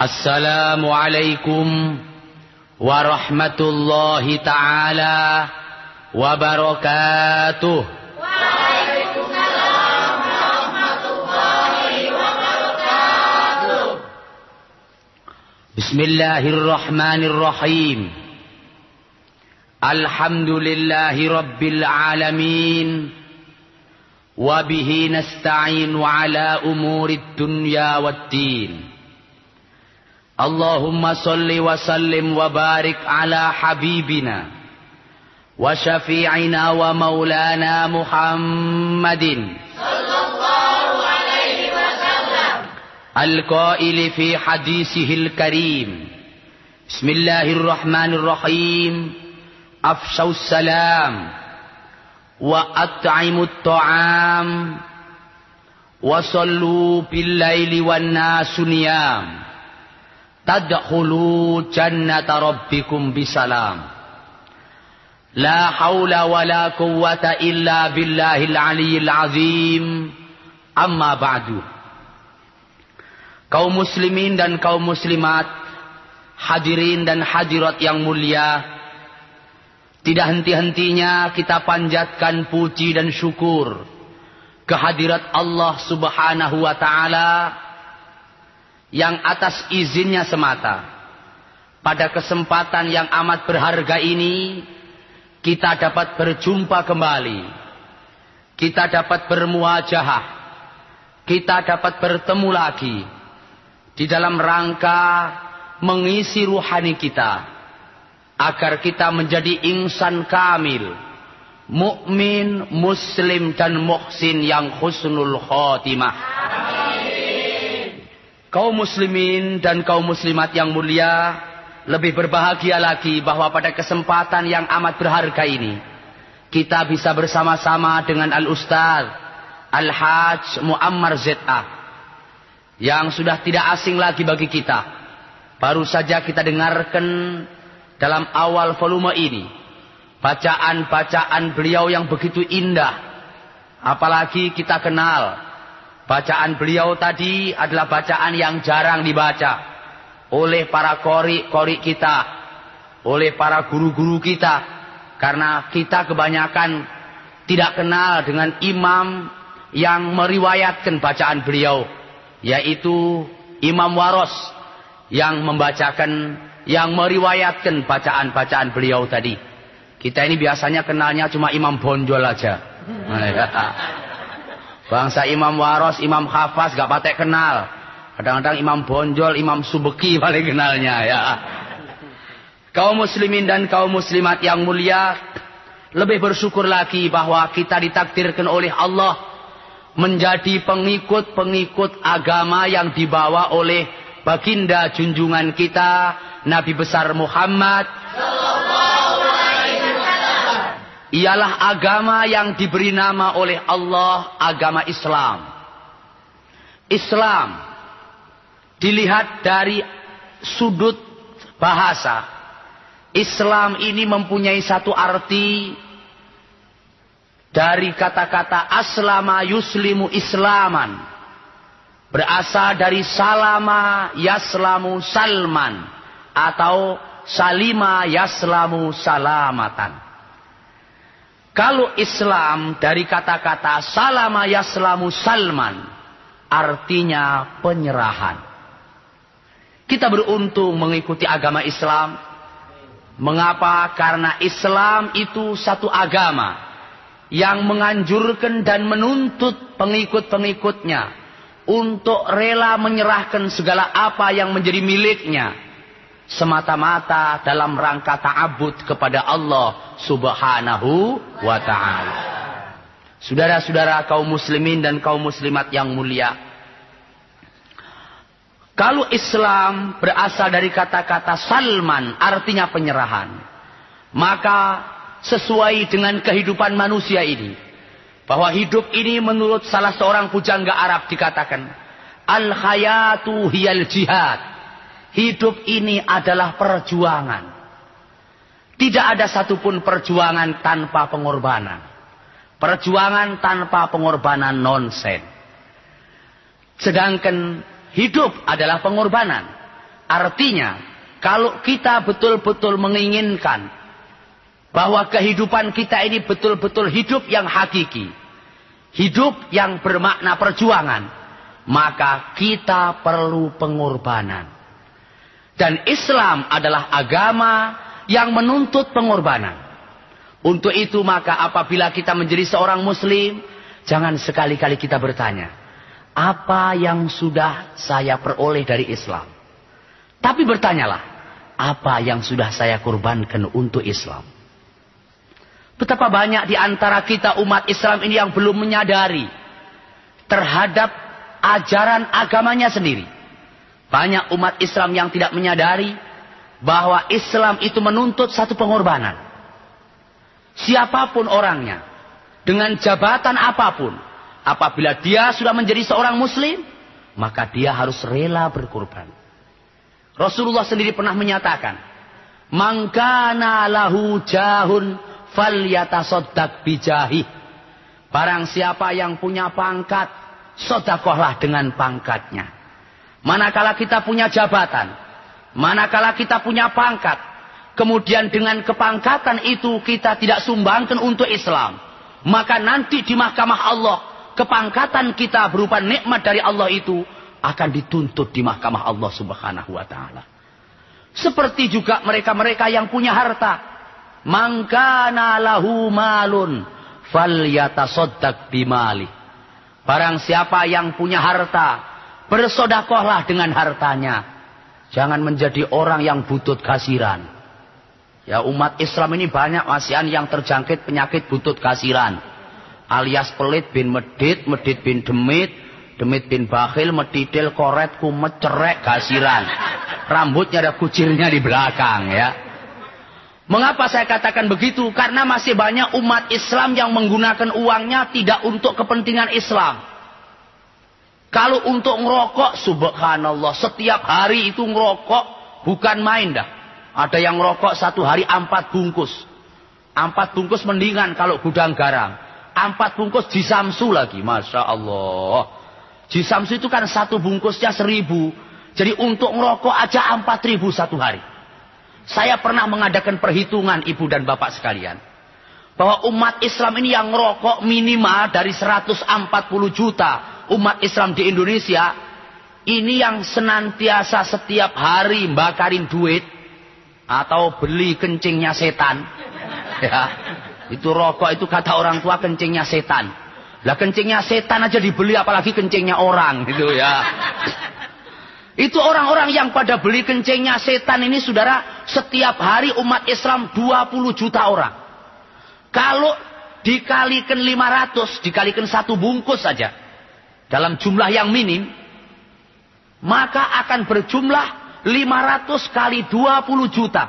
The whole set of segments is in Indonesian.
السلام عليكم ورحمة الله تعالى وبركاته. وعليكم السلام ورحمة الله وبركاته. بسم الله الرحمن الرحيم. الحمد لله رب العالمين وبه نستعين على أمور الدنيا والدين. اللهم صل وسلم وبارك على حبيبنا وشفيعنا ومولانا محمد. صلى الله عليه وسلم القائل في حديثه الكريم. بسم الله الرحمن الرحيم. أفشوا السلام وأطعموا الطعام وصلوا بالليل والناس نيام. tadkhulu jannata rabbikum bisalam. La haula wala quwwata illa billahil aliyil azim. Amma ba'du. Kaum muslimin dan kaum muslimat hadirin dan hadirat yang mulia tidak henti-hentinya kita panjatkan puji dan syukur kehadirat Allah Subhanahu wa taala yang atas izinnya semata. Pada kesempatan yang amat berharga ini kita dapat berjumpa kembali. Kita dapat bermuajahah kita dapat bertemu lagi di dalam rangka mengisi ruhani kita agar kita menjadi insan kamil mukmin, muslim dan muhsin yang husnul khotimah. Kaum muslimin dan kaum muslimat yang mulia, lebih berbahagia lagi bahwa pada kesempatan yang amat berharga ini, kita bisa bersama-sama dengan Al-Ustaz Al-Hajj Muammar Z.A. Yang sudah tidak asing lagi bagi kita. Baru saja kita dengarkan dalam awal volume ini Bacaan-bacaan beliau yang begitu indah. Apalagi kita kenal. Bacaan beliau tadi adalah bacaan yang jarang dibaca. Oleh para kori-kori kita. Oleh para guru-guru kita. Karena kita kebanyakan tidak kenal dengan imam yang meriwayatkan bacaan beliau. Yaitu Imam Waros. Yang membacakan, yang meriwayatkan bacaan-bacaan beliau tadi. Kita ini biasanya kenalnya cuma imam bonjol aja. Bangsa imam waros, imam hafaz gak patek kenal. Kadang-kadang imam bonjol, imam subeki paling kenalnya ya. Kaum muslimin dan kaum muslimat yang mulia, lebih bersyukur lagi bahwa kita ditakdirkan oleh Allah menjadi pengikut-pengikut agama yang dibawa oleh baginda junjungan kita Nabi besar Muhammad ialah agama yang diberi nama oleh Allah agama Islam. Islam dilihat dari sudut bahasa. Islam ini mempunyai satu arti dari kata-kata aslama yuslimu islaman. Berasal dari salama yaslamu salman atau salima yaslamu salamatan. Kalau Islam dari kata-kata salama yaslamu salman. Artinya penyerahan. Kita beruntung mengikuti agama Islam. Mengapa? Karena Islam itu satu agama. Yang menganjurkan dan menuntut pengikut-pengikutnya. Untuk rela menyerahkan segala apa yang menjadi miliknya semata-mata dalam rangka ta'abud kepada Allah subhanahu wa ta'ala. Saudara-saudara kaum muslimin dan kaum muslimat yang mulia. Kalau Islam berasal dari kata-kata salman artinya penyerahan. Maka sesuai dengan kehidupan manusia ini. Bahwa hidup ini menurut salah seorang pujangga Arab dikatakan. Al-hayatu hiyal jihad. Hidup ini adalah perjuangan. Tidak ada satupun perjuangan tanpa pengorbanan. Perjuangan tanpa pengorbanan nonsen. Sedangkan hidup adalah pengorbanan. Artinya, kalau kita betul-betul menginginkan bahwa kehidupan kita ini betul-betul hidup yang hakiki. Hidup yang bermakna perjuangan. Maka kita perlu pengorbanan. Dan Islam adalah agama yang menuntut pengorbanan. Untuk itu maka apabila kita menjadi seorang muslim, jangan sekali-kali kita bertanya, apa yang sudah saya peroleh dari Islam? Tapi bertanyalah, apa yang sudah saya korbankan untuk Islam? Betapa banyak di antara kita umat Islam ini yang belum menyadari terhadap ajaran agamanya sendiri. Banyak umat Islam yang tidak menyadari bahwa Islam itu menuntut satu pengorbanan. Siapa pun orangnya, dengan jabatan apa pun, apabila dia sudah menjadi seorang muslim, maka dia harus rela berkorban. Rasulullah sendiri pernah menyatakan, "Mangkana lahu jahun falyatasaddaq bijahi." Barang siapa yang punya pangkat, sodakohlah dengan pangkatnya. Manakala kita punya jabatan, manakala kita punya pangkat, kemudian dengan kepangkatan itu kita tidak sumbangkan untuk Islam, maka nanti di mahkamah Allah, kepangkatan kita berupa nikmat dari Allah itu akan dituntut di mahkamah Allah Subhanahu wa taala. Seperti juga mereka-mereka yang punya harta, mangkana lahu malun falyatasaddaq bimali. Barang siapa yang punya harta, Bersodakohlah dengan hartanya. Jangan menjadi orang yang butut kasiran. Ya umat Islam ini banyak masihan yang terjangkit penyakit butut kasiran. Alias pelit bin medit, medit bin demit, demit bin bakhil, medidil, koret, kumet, cerek, kasiran. Rambutnya ada kucirnya di belakang ya. Mengapa saya katakan begitu? Karena masih banyak umat Islam yang menggunakan uangnya tidak untuk kepentingan Islam. Kalau untuk ngerokok, subhanallah, setiap hari itu ngerokok bukan main dah. Ada yang ngerokok satu hari empat bungkus. Empat bungkus mendingan kalau gudang garam. Empat bungkus jisamsu lagi, masya Allah. Jisamsu itu kan satu bungkusnya seribu. Jadi untuk ngerokok aja empat ribu satu hari. Saya pernah mengadakan perhitungan ibu dan bapak sekalian. Bahwa umat Islam ini yang ngerokok minimal dari 140 juta umat Islam di Indonesia ini yang senantiasa setiap hari bakarin duit atau beli kencingnya setan. Ya itu rokok itu kata orang tua kencingnya setan. Lah kencingnya setan aja dibeli apalagi kencingnya orang gitu ya. Itu orang-orang yang pada beli kencingnya setan ini saudara setiap hari umat Islam 20 juta orang. Kalau dikalikan 500 dikalikan satu bungkus saja dalam jumlah yang minim, maka akan berjumlah 500 kali 20 juta.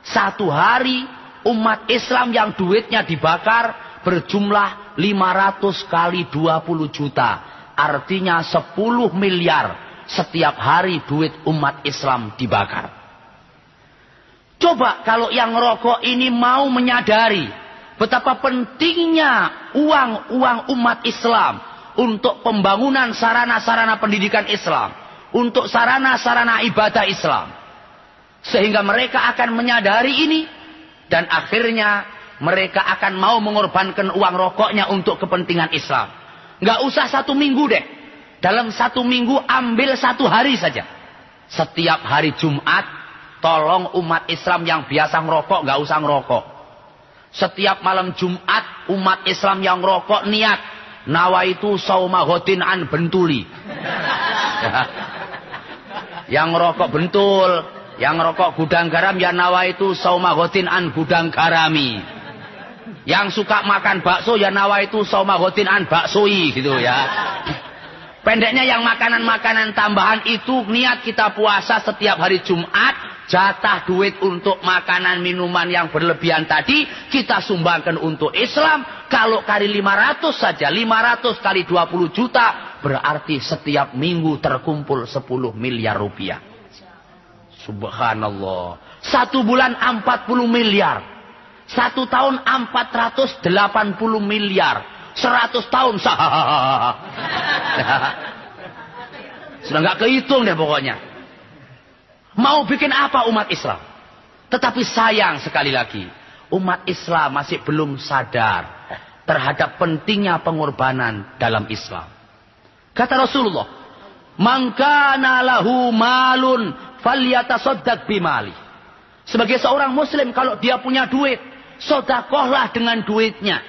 Satu hari umat Islam yang duitnya dibakar berjumlah 500 kali 20 juta. Artinya 10 miliar setiap hari duit umat Islam dibakar. Coba kalau yang rokok ini mau menyadari betapa pentingnya uang-uang umat Islam untuk pembangunan sarana-sarana pendidikan Islam, untuk sarana-sarana ibadah Islam. Sehingga mereka akan menyadari ini dan akhirnya mereka akan mau mengorbankan uang rokoknya untuk kepentingan Islam. Nggak usah satu minggu deh. Dalam satu minggu ambil satu hari saja. Setiap hari Jumat, tolong umat Islam yang biasa ngerokok nggak usah ngerokok. Setiap malam Jumat, umat Islam yang ngerokok niat Nawa itu saumahotin an bentuli. Ya. Yang rokok bentul, yang rokok gudang garam ya nawa itu saumahotin an gudang garami. Yang suka makan bakso ya nawa itu saumahotin an baksoi gitu ya. Pendeknya yang makanan-makanan tambahan itu niat kita puasa setiap hari Jumat jatah duit untuk makanan minuman yang berlebihan tadi kita sumbangkan untuk Islam. Kalau kali 500 saja 500 kali 20 juta berarti setiap minggu terkumpul 10 miliar rupiah. Subhanallah. Satu bulan 40 miliar. Satu tahun 480 miliar. 100 tahun sah sudah nggak kehitung deh pokoknya Mau bikin apa umat Islam? Tetapi sayang sekali lagi, umat Islam masih belum sadar terhadap pentingnya pengorbanan dalam Islam. Kata Rasulullah, "Mangkana lahu malun falyatasaddaq bimali." Sebagai seorang muslim kalau dia punya duit, sodakohlah dengan duitnya.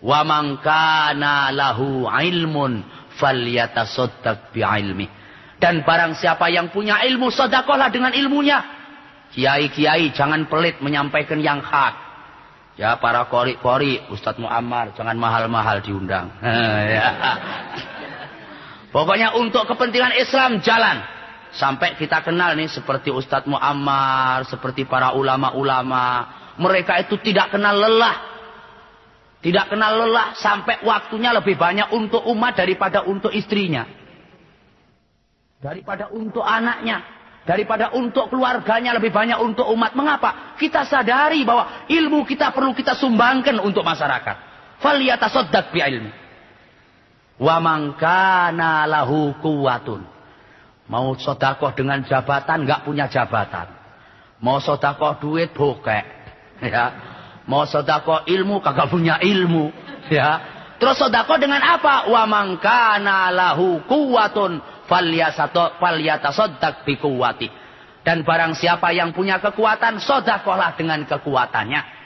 Wa mangkana lahu ilmun falyatasaddaq bi ilmi. Dan barang siapa yang punya ilmu, sodakohlah dengan ilmunya. Kiai-kiai jangan pelit menyampaikan yang hak. Ya para kori-kori, Ustadz Muammar, jangan mahal-mahal diundang. Ya. Pokoknya untuk kepentingan Islam jalan. Sampai kita kenal nih seperti Ustadz Muammar, seperti para ulama-ulama. Mereka itu tidak kenal lelah. Tidak kenal lelah sampai waktunya lebih banyak untuk umat daripada untuk istrinya. Daripada untuk anaknya. Daripada untuk keluarganya lebih banyak untuk umat. Mengapa? Kita sadari bahwa ilmu kita perlu kita sumbangkan untuk masyarakat. Faliyatasodak bi ilmu. Wa mangkana lahu kuwatun. Mau sodakoh dengan jabatan, nggak punya jabatan. Mau sodakoh duit, bokek. Ya. Mau sodakoh ilmu, kagak punya ilmu. Ya. Terus sodakoh dengan apa? Wa mangkana lahu kuwatun falyatasodak bikuwati. Dan barang siapa yang punya kekuatan, sodakohlah dengan kekuatannya.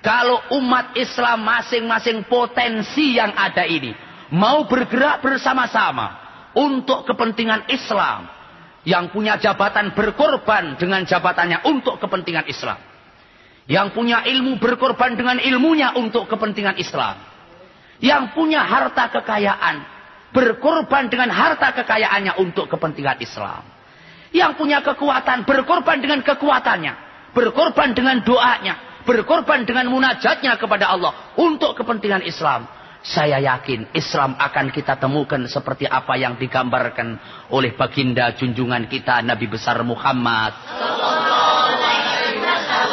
Kalau umat Islam masing-masing potensi yang ada ini, mau bergerak bersama-sama untuk kepentingan Islam, yang punya jabatan berkorban dengan jabatannya untuk kepentingan Islam. Yang punya ilmu berkorban dengan ilmunya untuk kepentingan Islam. Yang punya harta kekayaan berkorban dengan harta kekayaannya untuk kepentingan Islam. Yang punya kekuatan berkorban dengan kekuatannya, berkorban dengan doanya, berkorban dengan munajatnya kepada Allah untuk kepentingan Islam. Saya yakin Islam akan kita temukan seperti apa yang digambarkan oleh baginda junjungan kita Nabi besar Muhammad.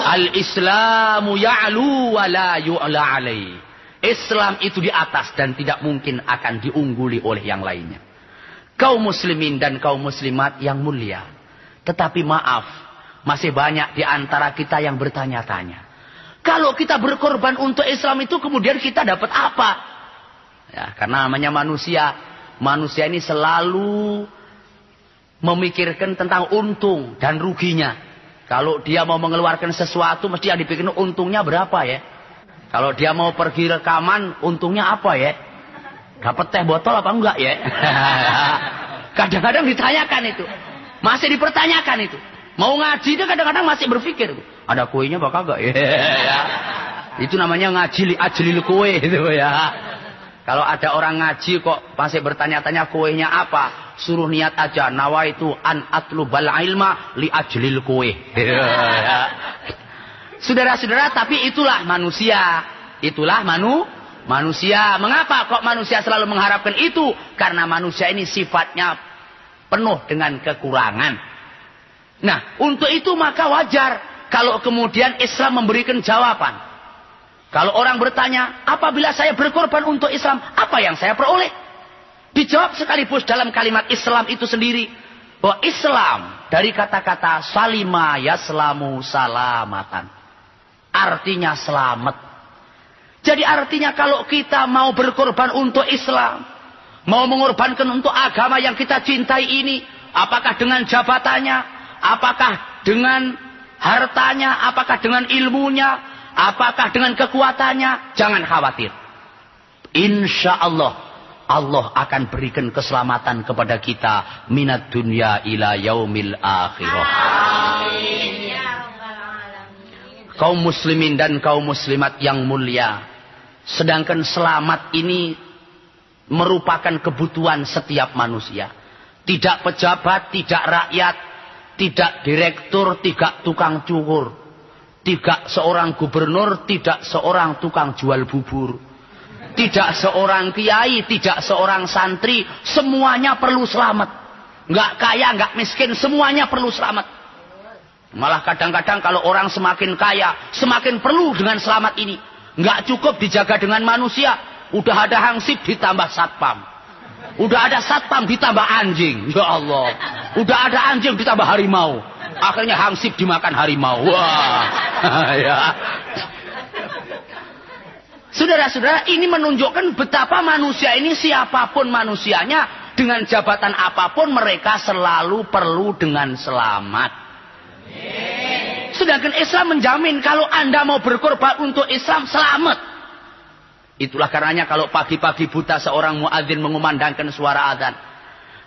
Al-Islamu ya'lu wa la yu'la alaih. Islam itu di atas dan tidak mungkin akan diungguli oleh yang lainnya. Kaum muslimin dan kaum muslimat yang mulia. Tetapi maaf, masih banyak di antara kita yang bertanya-tanya. Kalau kita berkorban untuk Islam itu kemudian kita dapat apa? Ya, karena namanya manusia. Manusia ini selalu memikirkan tentang untung dan ruginya. Kalau dia mau mengeluarkan sesuatu mesti yang dipikirkan untungnya berapa ya. Kalau dia mau pergi rekaman, untungnya apa ya? Dapat teh botol apa enggak ya? Kadang-kadang ditanyakan itu. Masih dipertanyakan itu. Mau ngaji itu kadang-kadang masih berpikir. Ada kuenya apa kagak ya? itu namanya ngaji ajlil kue itu ya. Kalau ada orang ngaji kok masih bertanya-tanya kuenya apa? Suruh niat aja. Nawa itu an atlubal ilma li ajlil kue. Ya. Saudara-saudara, tapi itulah manusia. Itulah manu manusia. Mengapa kok manusia selalu mengharapkan itu? Karena manusia ini sifatnya penuh dengan kekurangan. Nah, untuk itu maka wajar kalau kemudian Islam memberikan jawaban. Kalau orang bertanya, apabila saya berkorban untuk Islam, apa yang saya peroleh? Dijawab sekaligus dalam kalimat Islam itu sendiri. Bahwa Islam dari kata-kata salima yaslamu salamatan. Artinya selamat. Jadi artinya kalau kita mau berkorban untuk Islam. Mau mengorbankan untuk agama yang kita cintai ini. Apakah dengan jabatannya? Apakah dengan hartanya? Apakah dengan ilmunya? Apakah dengan kekuatannya? Jangan khawatir. Insya Allah. Allah akan berikan keselamatan kepada kita minat dunia ila yaumil akhirah. Kaum muslimin dan kaum muslimat yang mulia. Sedangkan selamat ini merupakan kebutuhan setiap manusia. Tidak pejabat, tidak rakyat, tidak direktur, tidak tukang cukur. Tidak seorang gubernur, tidak seorang tukang jual bubur. Tidak seorang kiai, tidak seorang santri, semuanya perlu selamat. Enggak kaya, enggak miskin, semuanya perlu selamat. Malah kadang-kadang kalau orang semakin kaya, semakin perlu dengan selamat ini. Nggak cukup dijaga dengan manusia. Udah ada hansip ditambah satpam. Udah ada satpam ditambah anjing. Ya Allah. Udah ada anjing ditambah harimau. Akhirnya hansip dimakan harimau. Wah. ya. Saudara-saudara, ini menunjukkan betapa manusia ini siapa pun manusianya, dengan jabatan apa pun mereka selalu perlu dengan selamat. Sedangkan Islam menjamin kalau Anda mau berkorban untuk Islam selamat. Itulah karenanya kalau pagi-pagi buta seorang muadzin mengumandangkan suara azan.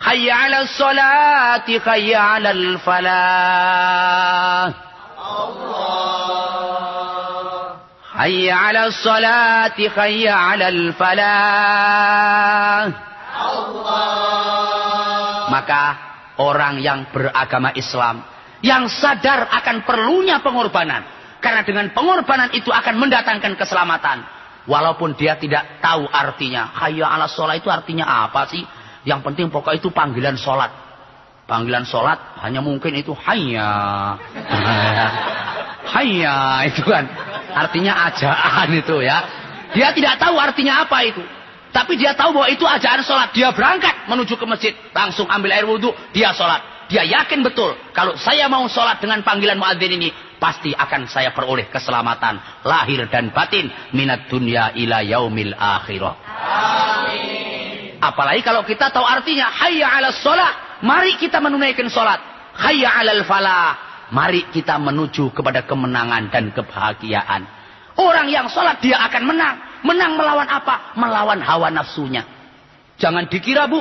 Hayya 'ala salati hayya 'ala falah. Allah. Hayya 'ala salati hayya 'ala falah. Allah. Maka orang yang beragama Islam yang sadar akan perlunya pengorbanan karena dengan pengorbanan itu akan mendatangkan keselamatan walaupun dia tidak tahu artinya hayya ala sholat itu artinya apa sih yang penting pokok itu panggilan sholat panggilan sholat hanya mungkin itu hayya hayya itu kan artinya ajaan itu ya dia tidak tahu artinya apa itu tapi dia tahu bahwa itu ajaan sholat. Dia berangkat menuju ke masjid. Langsung ambil air wudhu. Dia sholat. Dia yakin betul. Kalau saya mau sholat dengan panggilan muadzin ini. Pasti akan saya peroleh keselamatan. Lahir dan batin. Minat dunia ila yaumil akhirah. Amin. Apalagi kalau kita tahu artinya. Hayya ala sholat. Mari kita menunaikan sholat. Hayya ala falah. Mari kita menuju kepada kemenangan dan kebahagiaan. Orang yang sholat dia akan menang. Menang melawan apa? Melawan hawa nafsunya. Jangan dikira bu.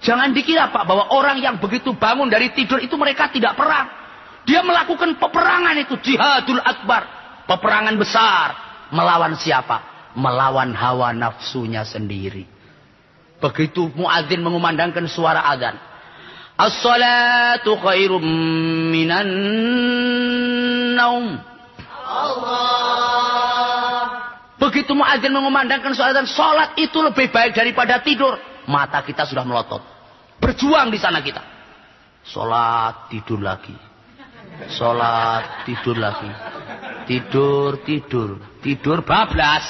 Jangan dikira pak bahwa orang yang begitu bangun dari tidur itu mereka tidak perang. Dia melakukan peperangan itu. Jihadul akbar. Peperangan besar. Melawan siapa? Melawan hawa nafsunya sendiri. Begitu muadzin mengumandangkan suara adzan. As-salatu khairum minan naum. Allah. Begitu muadzin mengumandangkan soal dan sholat itu lebih baik daripada tidur. Mata kita sudah melotot. Berjuang di sana kita. Sholat tidur lagi. Sholat tidur lagi. Tidur tidur tidur bablas.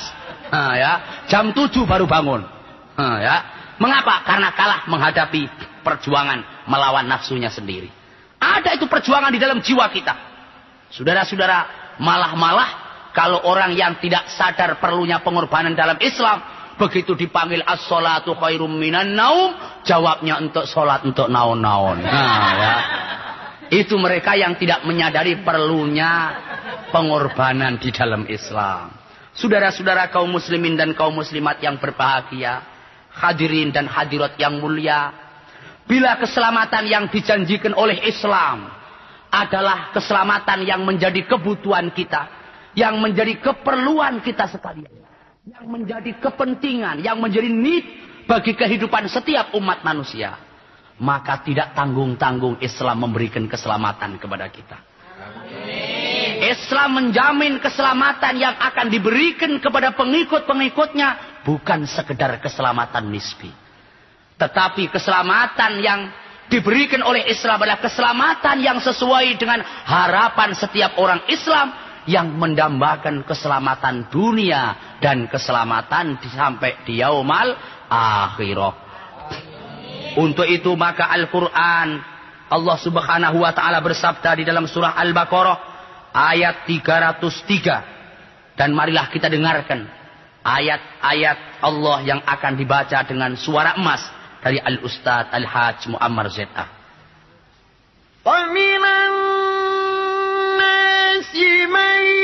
Nah, ya jam 7 baru bangun. Nah, ya mengapa? Karena kalah menghadapi perjuangan melawan nafsunya sendiri. Ada itu perjuangan di dalam jiwa kita. Saudara-saudara, malah-malah kalau orang yang tidak sadar perlunya pengorbanan dalam Islam, begitu dipanggil as-salatu khairum minan naum, jawabnya untuk salat untuk naon-naon. Nah, ya. Itu mereka yang tidak menyadari perlunya pengorbanan di dalam Islam. Saudara-saudara kaum muslimin dan kaum muslimat yang berbahagia, hadirin dan hadirat yang mulia, bila keselamatan yang dijanjikan oleh Islam adalah keselamatan yang menjadi kebutuhan kita, yang menjadi keperluan kita sekalian. Yang menjadi kepentingan, yang menjadi need bagi kehidupan setiap umat manusia. Maka tidak tanggung-tanggung Islam memberikan keselamatan kepada kita. Islam menjamin keselamatan yang akan diberikan kepada pengikut-pengikutnya bukan sekedar keselamatan nisbi. Tetapi keselamatan yang diberikan oleh Islam adalah keselamatan yang sesuai dengan harapan setiap orang Islam yang mendambakan keselamatan dunia dan keselamatan sampai di yaumal akhirah. Untuk itu maka Al-Quran Allah subhanahu wa ta'ala bersabda di dalam surah Al-Baqarah ayat 303. Dan marilah kita dengarkan ayat-ayat Allah yang akan dibaca dengan suara emas dari Al-Ustadz Al-Hajj Muammar Zed'ah. 你们。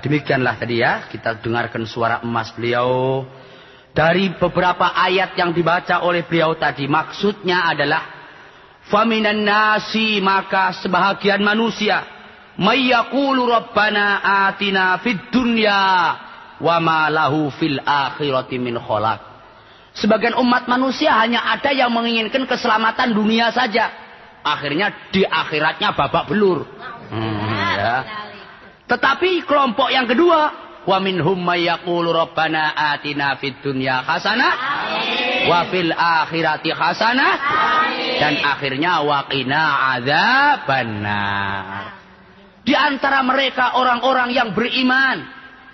Demikianlah tadi ya. Kita dengarkan suara emas beliau. Dari beberapa ayat yang dibaca oleh beliau tadi. Maksudnya adalah. Faminan nasi maka sebahagian manusia. Mayyakulu rabbana atina fid dunya. Wa ma lahu fil akhirati min kholak. Sebagian umat manusia hanya ada yang menginginkan keselamatan dunia saja. Akhirnya di akhiratnya babak belur. Hmm, ya. Tetapi kelompok yang kedua, wa minhum may yaqulu rabbana atina fid dunya hasanah wa fil akhirati hasanah dan akhirnya wa qina adzabannar. Di antara mereka orang-orang yang beriman,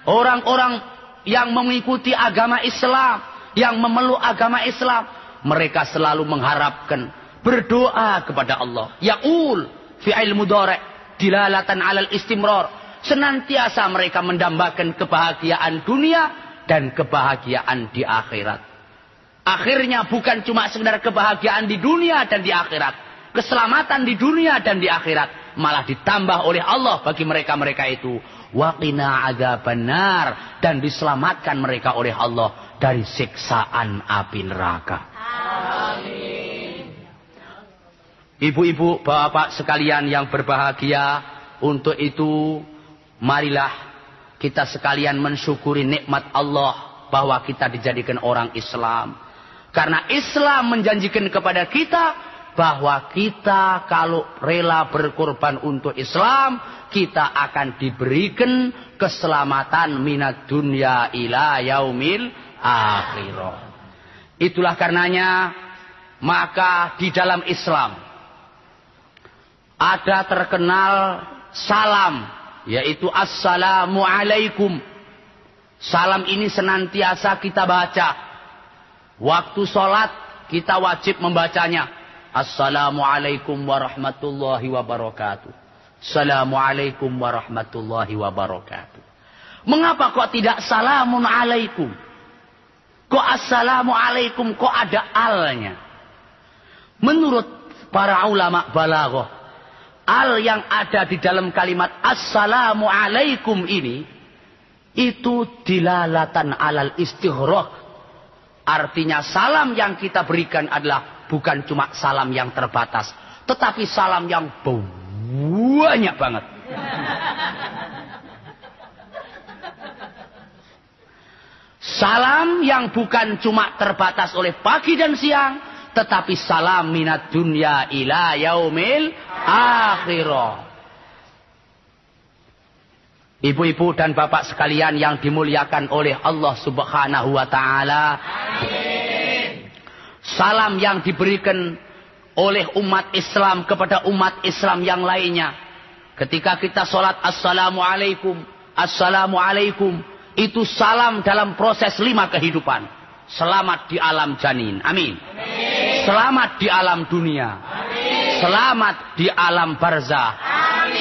orang-orang yang mengikuti agama Islam, yang memeluk agama Islam, mereka selalu mengharapkan berdoa kepada Allah. Yaqul fi'il mudhari' dilalatan 'alal istimrar senantiasa mereka mendambakan kebahagiaan dunia dan kebahagiaan di akhirat. Akhirnya bukan cuma sekedar kebahagiaan di dunia dan di akhirat. Keselamatan di dunia dan di akhirat. Malah ditambah oleh Allah bagi mereka-mereka itu. Waqina benar Dan diselamatkan mereka oleh Allah dari siksaan api neraka. Ibu-ibu, bapak sekalian yang berbahagia. Untuk itu Marilah kita sekalian mensyukuri nikmat Allah bahwa kita dijadikan orang Islam. Karena Islam menjanjikan kepada kita bahwa kita kalau rela berkorban untuk Islam, kita akan diberikan keselamatan minat dunia ila yaumil akhirah. Itulah karenanya maka di dalam Islam ada terkenal salam yaitu assalamu alaikum. Salam ini senantiasa kita baca. Waktu sholat kita wajib membacanya. Assalamualaikum warahmatullahi wabarakatuh. Assalamualaikum warahmatullahi wabarakatuh. Mengapa kok tidak salamun alaikum? Kok assalamualaikum kok ada alnya? Menurut para ulama balaghah al yang ada di dalam kalimat assalamu alaikum ini itu dilalatan alal istighraq. Artinya salam yang kita berikan adalah bukan cuma salam yang terbatas tetapi salam yang banyak banget. Salam yang bukan cuma terbatas oleh pagi dan siang tetapi salam minat dunia ila yaumil akhirah. Ibu-ibu dan bapak sekalian yang dimuliakan oleh Allah Subhanahu wa taala. Salam yang diberikan oleh umat Islam kepada umat Islam yang lainnya. Ketika kita sholat Assalamualaikum, Assalamualaikum. Itu salam dalam proses lima kehidupan. Selamat di alam janin. Amin. Amin. Selamat di alam dunia. Selamat di alam barzah.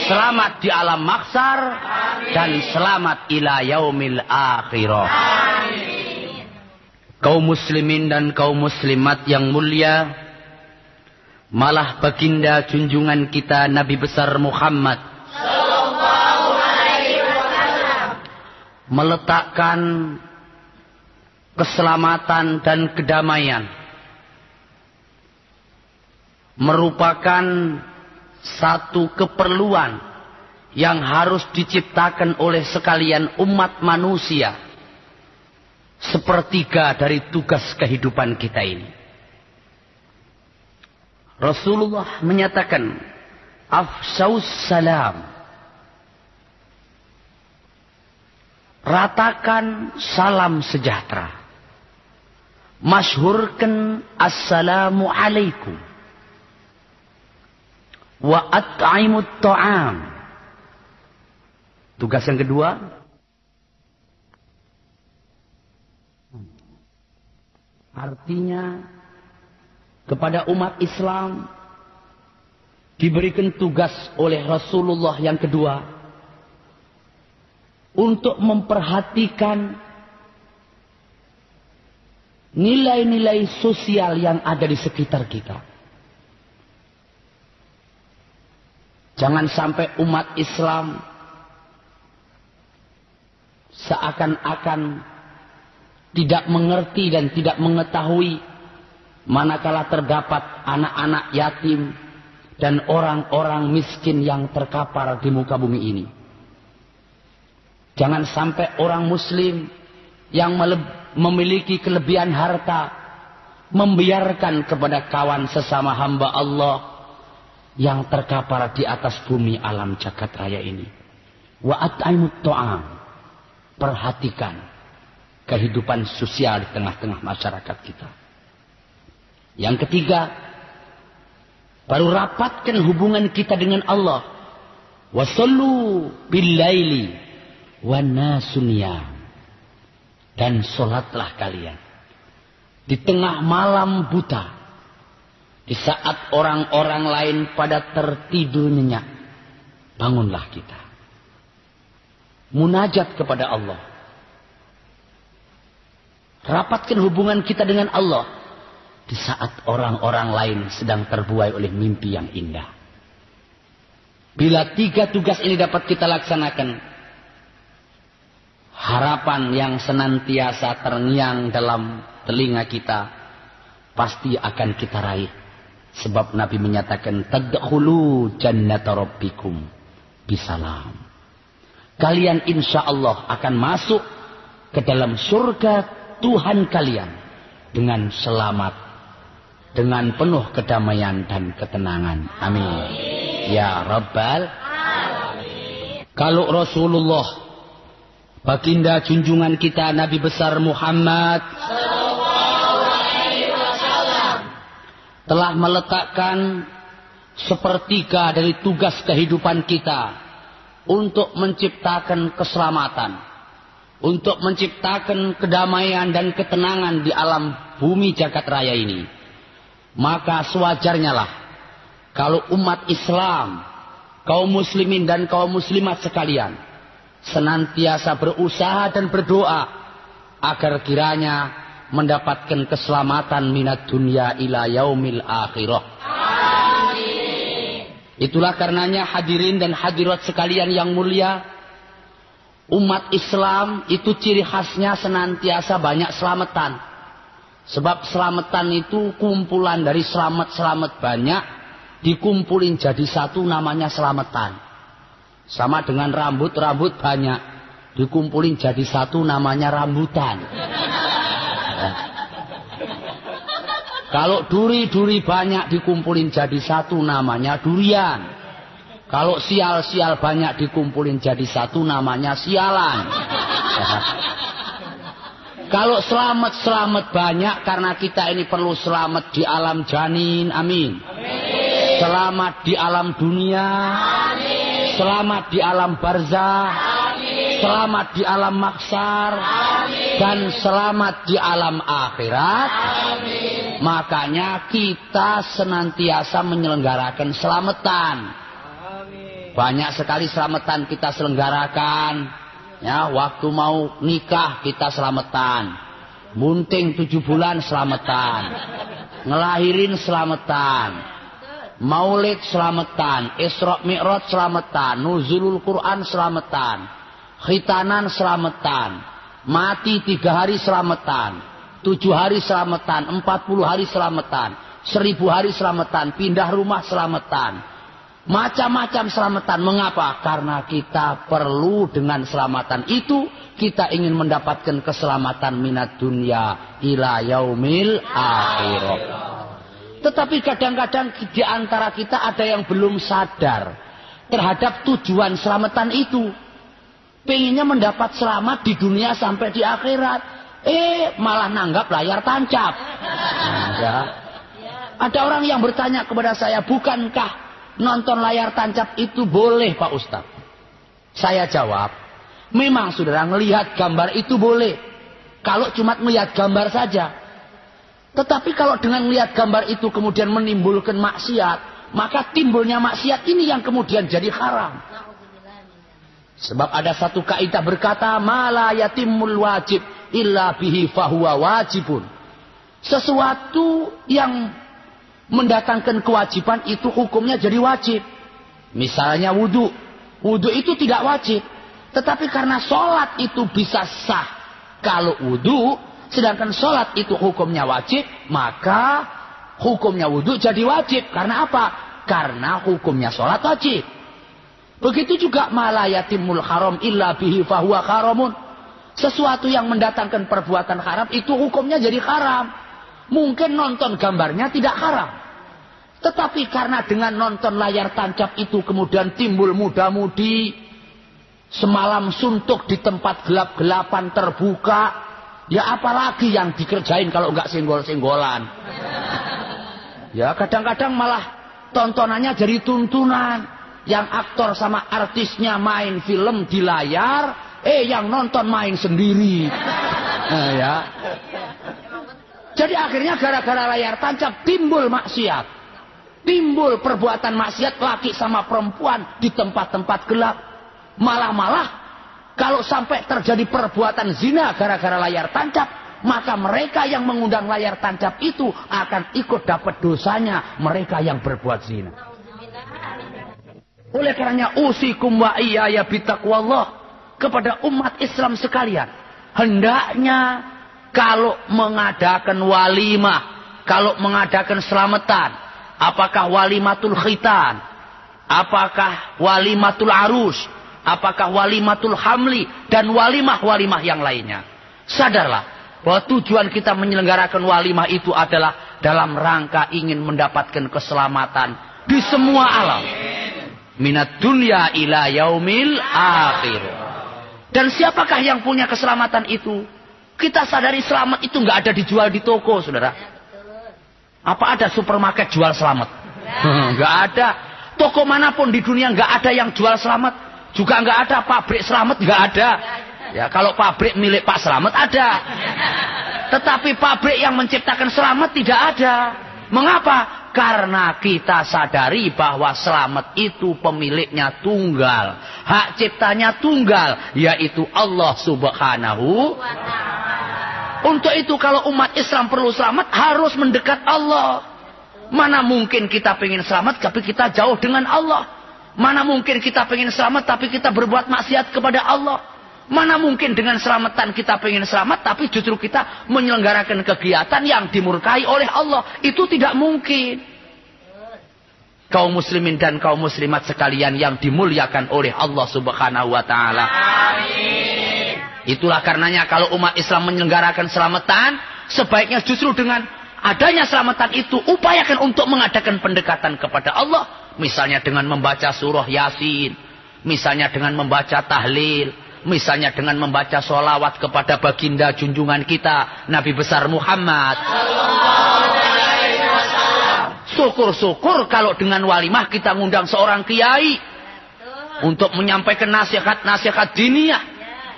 Selamat di alam maksar. Dan selamat ila yaumil akhirah. Kaum muslimin dan kaum muslimat yang mulia. Malah baginda junjungan kita Nabi besar Muhammad. Meletakkan keselamatan dan kedamaian merupakan satu keperluan yang harus diciptakan oleh sekalian umat manusia sepertiga dari tugas kehidupan kita ini. Rasulullah menyatakan afsaus salam. Ratakan salam sejahtera. Masyhurkan assalamu alaikum wa at'imut ta'am. Tugas yang kedua artinya kepada umat Islam diberikan tugas oleh Rasulullah yang kedua untuk memperhatikan nilai-nilai sosial yang ada di sekitar kita. Jangan sampai umat Islam seakan-akan tidak mengerti dan tidak mengetahui manakala terdapat anak-anak yatim dan orang-orang miskin yang terkapar di muka bumi ini. Jangan sampai orang muslim yang memiliki kelebihan harta membiarkan kepada kawan sesama hamba Allah yang terkapar di atas bumi alam jagat raya ini. Wa. Perhatikan kehidupan sosial di tengah-tengah masyarakat kita. Yang ketiga, baru rapatkan hubungan kita dengan Allah. Wasallu billaili wa nasuniyam. Dan sholatlah kalian. Di tengah malam buta. Di saat orang-orang lain pada tertidur nyenyak. Bangunlah kita. Munajat kepada Allah. Rapatkan hubungan kita dengan Allah. Di saat orang-orang lain sedang terbuai oleh mimpi yang indah. Bila tiga tugas ini dapat kita laksanakan harapan yang senantiasa terngiang dalam telinga kita pasti akan kita raih. Sebab Nabi menyatakan tadkhulu jannata rabbikum bisalam. Kalian insya Allah akan masuk ke dalam surga Tuhan kalian dengan selamat, dengan penuh kedamaian dan ketenangan. Amin. Ya Rabbal. Kalau Rasulullah Baginda junjungan kita Nabi besar Muhammad telah meletakkan sepertiga dari tugas kehidupan kita untuk menciptakan keselamatan, untuk menciptakan kedamaian dan ketenangan di alam bumi jagat raya ini. Maka sewajarnya lah kalau umat Islam, kaum muslimin dan kaum muslimat sekalian senantiasa berusaha dan berdoa agar kiranya mendapatkan keselamatan minat dunia ila yaumil akhirah. Itulah karenanya hadirin dan hadirat sekalian yang mulia, umat Islam itu ciri khasnya senantiasa banyak selamatan. Sebab selamatan itu kumpulan dari selamat-selamat banyak dikumpulin jadi satu namanya selamatan. Sama dengan rambut-rambut banyak. Dikumpulin jadi satu namanya rambutan. Kalau duri-duri banyak dikumpulin jadi satu namanya durian. Kalau sial-sial banyak dikumpulin jadi satu namanya sialan. Kalau selamat-selamat banyak karena kita ini perlu selamat di alam janin. Amin. amin. Selamat di alam dunia. Amin. Selamat di alam barzah. Selamat di alam maksar. Dan selamat di alam akhirat. Makanya kita senantiasa menyelenggarakan selamatan. Banyak sekali selamatan kita selenggarakan. Ya, waktu mau nikah kita selamatan. Bunting tujuh bulan selamatan. Ngelahirin selamatan. Maulid selamatan, Isra Mi'raj selamatan, Nuzulul Quran selamatan, Khitanan selamatan, mati tiga hari selamatan, tujuh hari selamatan, empat puluh hari selamatan, seribu hari selamatan, pindah rumah selamatan, macam-macam selamatan. Mengapa? Karena kita perlu dengan selamatan itu kita ingin mendapatkan keselamatan minat dunia ila yaumil akhirah. Tetapi kadang-kadang di antara kita ada yang belum sadar terhadap tujuan selamatan itu. Pengennya mendapat selamat di dunia sampai di akhirat. Eh, malah nanggap layar tancap. Ada. Ada orang yang bertanya kepada saya, bukankah nonton layar tancap itu boleh Pak Ustaz? Saya jawab, memang saudara melihat gambar itu boleh. Kalau cuma melihat gambar saja. Tetapi kalau dengan melihat gambar itu kemudian menimbulkan maksiat, maka timbulnya maksiat ini yang kemudian jadi haram. Sebab ada satu kaidah berkata, "Mala yatimul wajib illa bihi fahuwa wajibun." Sesuatu yang mendatangkan kewajiban itu hukumnya jadi wajib. Misalnya wudhu. Wudhu itu tidak wajib. Tetapi karena sholat itu bisa sah kalau wudhu, sedangkan sholat itu hukumnya wajib, maka hukumnya wudhu jadi wajib. Karena apa? Karena hukumnya sholat wajib. Begitu juga malayatimul haram illa bihi fahuwa haramun. Sesuatu yang mendatangkan perbuatan haram itu hukumnya jadi haram. Mungkin nonton gambarnya tidak haram. Tetapi karena dengan nonton layar tancap itu kemudian timbul muda-mudi, Semalam suntuk di tempat gelap-gelapan terbuka. Ya apalagi yang dikerjain kalau nggak senggol-senggolan. Ya kadang-kadang malah tontonannya jadi tuntunan. Yang aktor sama artisnya main film di layar. Eh yang nonton main sendiri. Nah, ya. Jadi akhirnya gara-gara layar tancap timbul maksiat. Timbul perbuatan maksiat laki sama perempuan di tempat-tempat gelap. Malah-malah kalau sampai terjadi perbuatan zina gara-gara layar tancap, maka mereka yang mengundang layar tancap itu akan ikut dapat dosanya mereka yang berbuat zina. Oleh karenanya usikum wa iyaya bitaqwallah kepada umat Islam sekalian. Hendaknya kalau mengadakan walimah, kalau mengadakan selamatan, apakah walimatul khitan, apakah walimatul arus, apakah walimatul hamli dan walimah-walimah yang lainnya. Sadarlah bahwa tujuan kita menyelenggarakan walimah itu adalah dalam rangka ingin mendapatkan keselamatan di semua alam. Minat dunia ila yaumil akhir. Dan siapakah yang punya keselamatan itu? Kita sadari selamat itu nggak ada dijual di toko, saudara. Apa ada supermarket jual selamat? Nggak ada. Toko mana pun di dunia nggak ada yang jual selamat. Juga nggak ada pabrik selamat nggak ada. Ya kalau pabrik milik Pak Selamat ada. Tetapi pabrik yang menciptakan selamat tidak ada. Mengapa? Karena kita sadari bahwa selamat itu pemiliknya tunggal. Hak ciptanya tunggal. Yaitu Allah subhanahu Untuk itu kalau umat Islam perlu selamat harus mendekat Allah. Mana mungkin kita pengen selamat tapi kita jauh dengan Allah. Mana mungkin kita pengen selamat tapi kita berbuat maksiat kepada Allah. Mana mungkin dengan selamatan kita pengen selamat tapi justru kita menyelenggarakan kegiatan yang dimurkai oleh Allah. Itu tidak mungkin. Kaum muslimin dan kaum muslimat sekalian yang dimuliakan oleh Allah subhanahu wa ta'ala. Itulah karenanya kalau umat Islam menyelenggarakan selamatan, sebaiknya justru dengan adanya selamatan itu upayakan untuk mengadakan pendekatan kepada Allah. Misalnya dengan membaca surah Yasin. Misalnya dengan membaca tahlil. Misalnya dengan membaca solawat kepada baginda junjungan kita. Nabi besar Muhammad. Syukur-syukur kalau dengan walimah kita ngundang seorang kiai. Untuk menyampaikan nasihat-nasihat diniyah.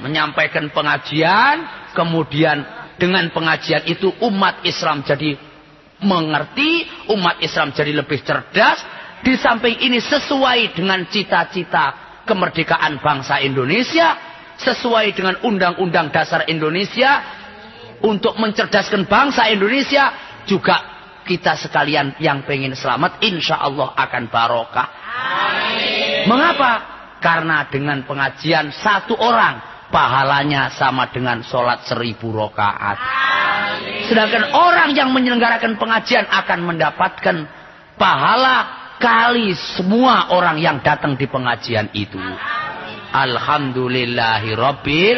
Menyampaikan pengajian. Kemudian dengan pengajian itu umat Islam jadi mengerti. Umat Islam jadi lebih cerdas. Di samping ini sesuai dengan cita-cita kemerdekaan bangsa Indonesia. Sesuai dengan undang-undang dasar Indonesia. Untuk mencerdaskan bangsa Indonesia. Juga kita sekalian yang pengen selamat insya Allah akan barokah. Amin. Mengapa? Karena dengan pengajian satu orang pahalanya sama dengan sholat seribu rokaat. Sedangkan orang yang menyelenggarakan pengajian akan mendapatkan pahala kali semua orang yang datang di pengajian itu. Alhamdulillahirobbil.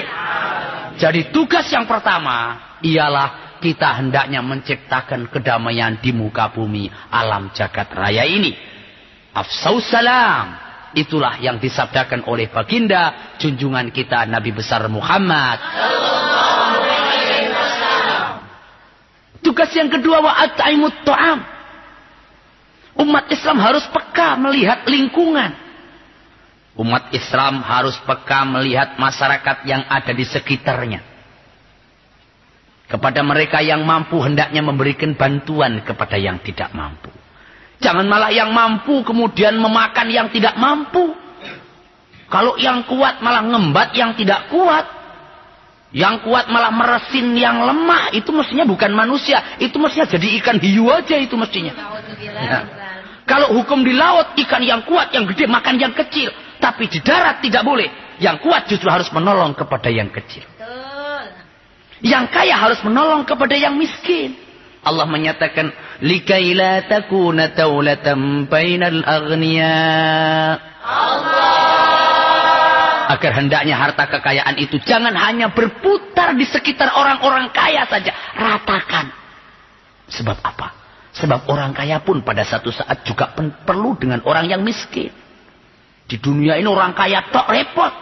Jadi tugas yang pertama ialah kita hendaknya menciptakan kedamaian di muka bumi alam jagat raya ini. Afsaus salam. Itulah yang disabdakan oleh baginda junjungan kita Nabi besar Muhammad. Tugas yang kedua wa at'imut ta'am. Umat Islam harus peka melihat lingkungan. Umat Islam harus peka melihat masyarakat yang ada di sekitarnya. Kepada mereka yang mampu hendaknya memberikan bantuan kepada yang tidak mampu. Jangan malah yang mampu kemudian memakan yang tidak mampu. Kalau yang kuat malah ngembat yang tidak kuat. Yang kuat malah meresin yang lemah. Itu mestinya bukan manusia. Itu mestinya jadi ikan hiu aja itu mestinya. Ya. Kalau hukum di laut ikan yang kuat yang gede makan yang kecil. Tapi di darat tidak boleh. Yang kuat justru harus menolong kepada yang kecil. Betul. Yang kaya harus menolong kepada yang miskin. Allah menyatakan, "Likai la takuna taulatan bainal aghniya." Agar hendaknya harta kekayaan itu jangan hanya berputar di sekitar orang-orang kaya saja, ratakan. Sebab apa? Sebab orang kaya pun pada satu saat juga perlu dengan orang yang miskin. Di dunia ini orang kaya tok repot.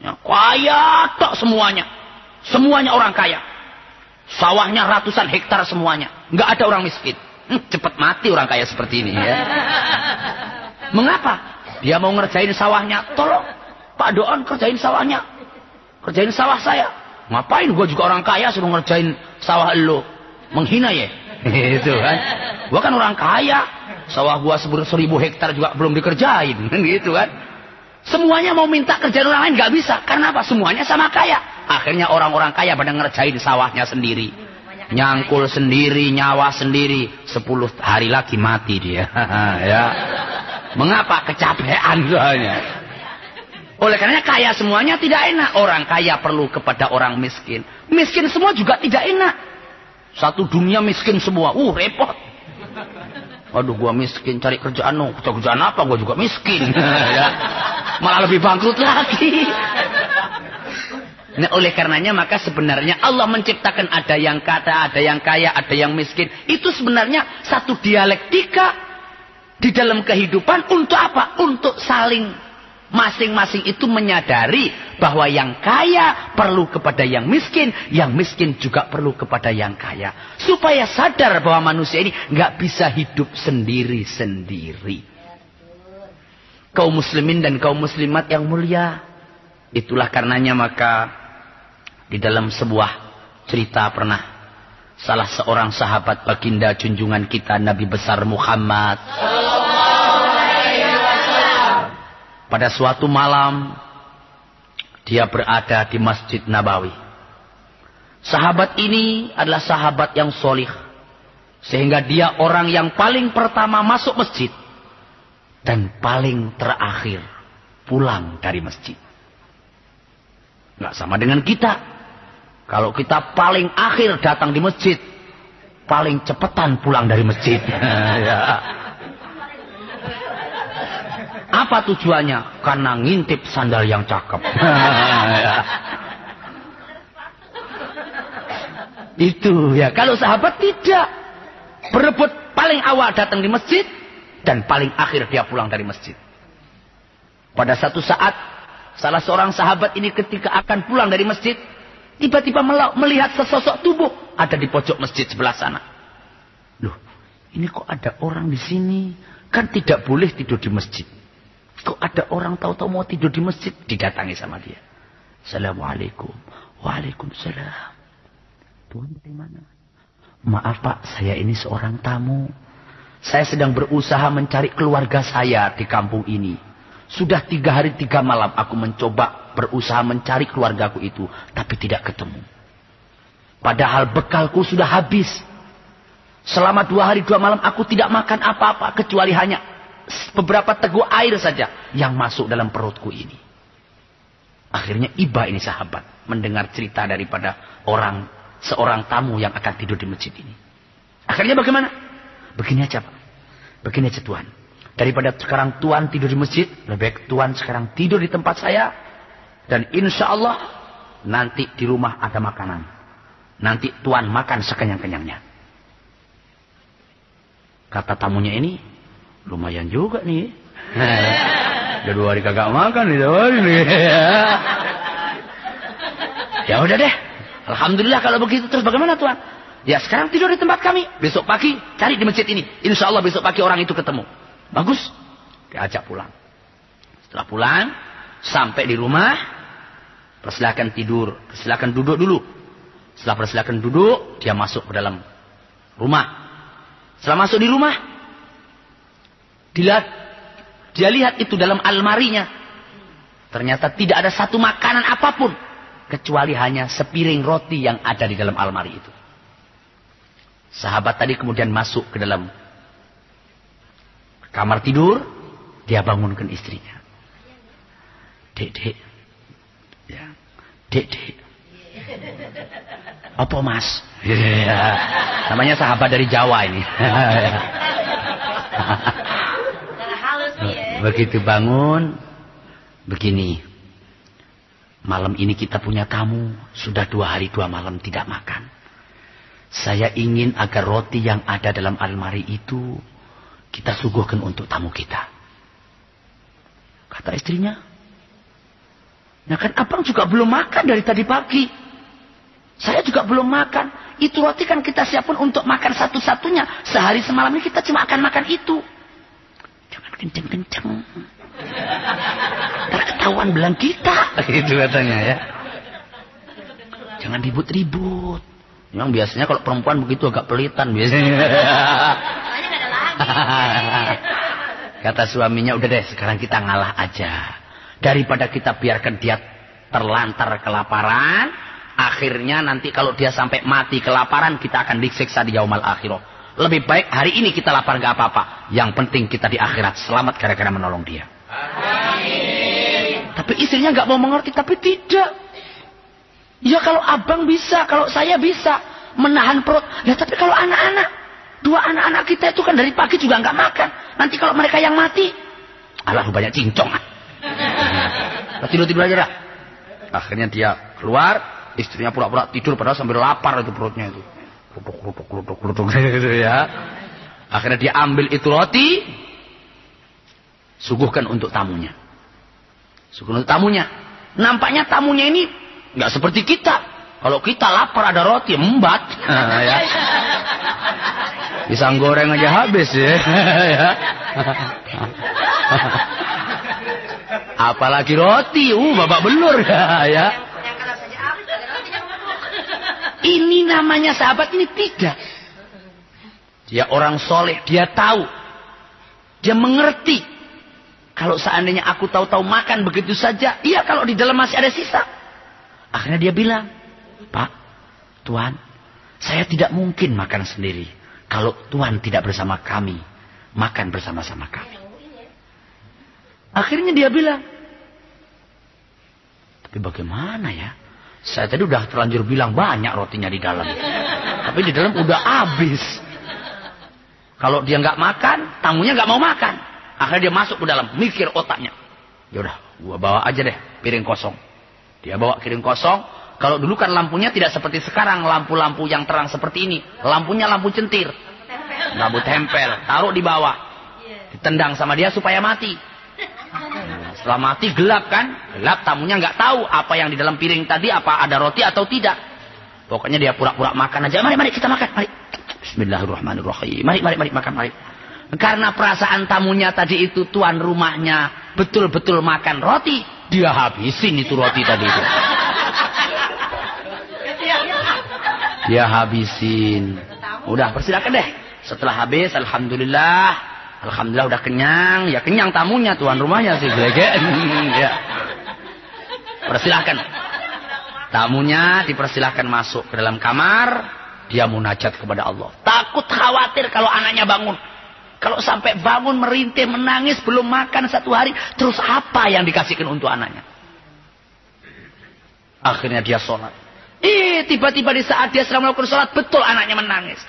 Ya, kaya tok semuanya. Semuanya orang kaya. Sawahnya ratusan hektar semuanya. Nggak ada orang miskin. Hmm, cepat mati orang kaya seperti ini ya. Mengapa? Dia mau ngerjain sawahnya. Tolong Pak Doan kerjain sawahnya. Kerjain sawah saya. Ngapain gua juga orang kaya suruh ngerjain sawah lo. Menghina ya. Itu kan. Gua kan orang kaya. Sawah gua seribu hektar juga belum dikerjain. Gitu kan. Semuanya mau minta kerjaan orang lain nggak bisa. Karena apa? Semuanya sama kaya. Akhirnya orang-orang kaya pada ngerjain sawahnya sendiri. Nyangkul sendiri, nyawa sendiri. Sepuluh hari lagi mati dia. ya. Mengapa? Kecapean soalnya. Oleh karenanya kaya semuanya tidak enak. Orang kaya perlu kepada orang miskin. Miskin semua juga tidak enak. Satu dunia miskin semua. Uh, repot. Waduh, gua miskin cari kerjaan. Oh, kerjaan apa? Gua juga miskin. ya. Malah lebih bangkrut lagi. Nah, oleh karenanya maka sebenarnya Allah menciptakan ada yang kata, ada yang kaya, ada yang miskin. Itu sebenarnya satu dialektika di dalam kehidupan untuk apa? Untuk saling masing-masing itu menyadari bahwa yang kaya perlu kepada yang miskin, yang miskin juga perlu kepada yang kaya. Supaya sadar bahwa manusia ini nggak bisa hidup sendiri-sendiri. Kaum muslimin dan kaum muslimat yang mulia. Itulah karenanya maka di dalam sebuah cerita pernah salah seorang sahabat baginda junjungan kita Nabi besar Muhammad pada suatu malam dia berada di Masjid Nabawi. Sahabat ini adalah sahabat yang solih. Sehingga dia orang yang paling pertama masuk masjid. Dan paling terakhir pulang dari masjid. Nggak sama dengan kita. Kalau kita paling akhir datang di masjid. Paling cepetan pulang dari masjid. Apa tujuannya? Karena ngintip sandal yang cakep. Itu ya. Kalau sahabat tidak. Berebut paling awal datang di masjid. Dan paling akhir dia pulang dari masjid. Pada satu saat. Salah seorang sahabat ini ketika akan pulang dari masjid. Tiba-tiba melihat sesosok tubuh. Ada di pojok masjid sebelah sana. Loh. Ini kok ada orang di sini. Kan tidak boleh tidur di masjid. Kok ada orang tahu-tahu mau tidur di masjid, didatangi sama dia. Assalamualaikum. Waalaikumsalam. Tuhan dari mana? Maaf pak, saya ini seorang tamu. Saya sedang berusaha mencari keluarga saya di kampung ini. Sudah tiga hari tiga malam aku mencoba berusaha mencari keluargaku itu. Tapi tidak ketemu. Padahal bekalku sudah habis. Selama dua hari dua malam aku tidak makan apa-apa. Kecuali hanya beberapa teguk air saja yang masuk dalam perutku ini. Akhirnya iba ini sahabat mendengar cerita daripada orang seorang tamu yang akan tidur di masjid ini. Akhirnya bagaimana? Begini aja Pak. Begini aja Tuhan. Daripada sekarang Tuhan tidur di masjid, lebih baik Tuhan sekarang tidur di tempat saya. Dan insya Allah nanti di rumah ada makanan. Nanti Tuhan makan sekenyang-kenyangnya. Kata tamunya ini, lumayan juga nih. Udah dua hari kagak makan nih hari nih. ya udah deh. Alhamdulillah kalau begitu terus bagaimana Tuhan? Ya sekarang tidur di tempat kami. Besok pagi cari di masjid ini. Insya Allah besok pagi orang itu ketemu. Bagus. Diajak pulang. Setelah pulang. Sampai di rumah. Persilahkan tidur. Persilahkan duduk dulu. Setelah persilahkan duduk. Dia masuk ke dalam rumah. Setelah masuk di rumah. Dilihat, dia lihat itu dalam almarinya. Ternyata tidak ada satu makanan apa pun. Kecuali hanya sepiring roti yang ada di dalam almari itu. Sahabat tadi kemudian masuk ke dalam kamar tidur. Dia bangunkan istrinya. Dek, dek. Dek, dek. Apa mas? Iya. Namanya sahabat dari Jawa ini. Begitu bangun, begini. Malam ini kita punya tamu. Sudah dua hari dua malam tidak makan. Saya ingin agar roti yang ada dalam almari itu kita suguhkan untuk tamu kita. Kata istrinya. Nah kan abang juga belum makan dari tadi pagi. Saya juga belum makan. Itu roti kan kita siapkan untuk makan satu-satunya. Sehari semalam ini kita cuma akan makan itu. Jangan kenceng-kenceng. Ntar ketahuan belang kita. Itu katanya ya. Jangan ribut-ribut. Memang biasanya kalau perempuan begitu agak pelitan biasanya. Soalnya nggak ada lagi. Kata suaminya, udah deh sekarang kita ngalah aja. Daripada kita biarkan dia terlantar kelaparan. Akhirnya nanti kalau dia sampai mati kelaparan, kita akan disiksa di yaumal akhirah. Lebih baik hari ini kita lapar gak apa-apa. Yang penting kita di akhirat selamat gara-gara menolong dia. Tapi istrinya nggak mau mengerti, tapi tidak. Ya kalau abang bisa, kalau saya bisa menahan perut. Ya tapi kalau anak-anak, dua anak-anak kita itu kan dari pagi juga nggak makan. Nanti kalau mereka yang mati, alah banyak cincong. Nah, tidur tidur aja dah. Akhirnya dia keluar, istrinya pura-pura tidur padahal sambil lapar itu perutnya itu. Kerutuk, kerutuk, kerutuk, kerutuk gitu ya. Akhirnya dia ambil itu roti, suguhkan untuk tamunya. Suguhkan untuk tamunya. Nampaknya tamunya ini nggak seperti kita. Kalau kita lapar ada roti, embat. ya. Pisang goreng aja habis ya. Apalagi roti, uh babak belur ya. Yang kalau saja habis, ada rotinya bubuk. Ini namanya sahabat ini tidak. Dia orang soleh, dia tahu. Dia mengerti. Kalau seandainya aku tahu-tahu makan begitu saja, iya kalau di dalam masih ada sisa. Akhirnya dia bilang, Pak, Tuhan, saya tidak mungkin makan sendiri. Kalau Tuhan tidak bersama kami, makan bersama-sama kami. Akhirnya dia bilang, tapi bagaimana ya? Saya tadi udah terlanjur bilang banyak rotinya di dalam. Tapi di dalam udah habis. Kalau dia nggak makan, tamunya nggak mau makan. Akhirnya dia masuk ke dalam, mikir otaknya. Ya udah, gua bawa aja deh piring kosong. Dia bawa piring kosong. Kalau dulu kan lampunya tidak seperti sekarang, lampu-lampu yang terang seperti ini. Lampunya lampu centir. Lampu tempel, taruh di bawah. Ditendang sama dia supaya mati. Setelah mati gelap kan? Gelap tamunya nggak tahu apa yang di dalam piring tadi apa ada roti atau tidak. Pokoknya dia pura-pura makan aja. Mari mari kita makan. Mari. Bismillahirrahmanirrahim. Mari mari mari makan mari. Karena perasaan tamunya tadi itu tuan rumahnya betul-betul makan roti, dia habisin itu roti tadi itu. Dia habisin. Udah persilakan deh. Setelah habis, alhamdulillah, alhamdulillah udah kenyang. Ya kenyang tamunya, tuan rumahnya sih gelegen. ya. Persilahkan. Tamunya dipersilahkan masuk ke dalam kamar. Dia munajat kepada Allah. Takut khawatir kalau anaknya bangun. Kalau sampai bangun merintih, menangis, belum makan satu hari. Terus apa yang dikasihkan untuk anaknya? Akhirnya dia sholat. Ih, tiba-tiba di saat dia sedang melakukan sholat, betul anaknya menangis.